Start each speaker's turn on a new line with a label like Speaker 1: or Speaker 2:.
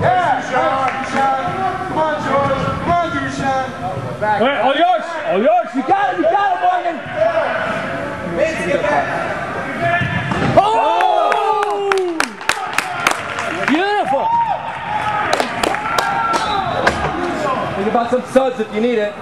Speaker 1: Yeah, Sean, Sean. Come on, George. Come on, Sean. Back.
Speaker 2: All yours, all yours. You got it, you got it, Morgan.
Speaker 1: Vince, get back.
Speaker 2: Oh! Beautiful.
Speaker 3: Think about some suds if you need it.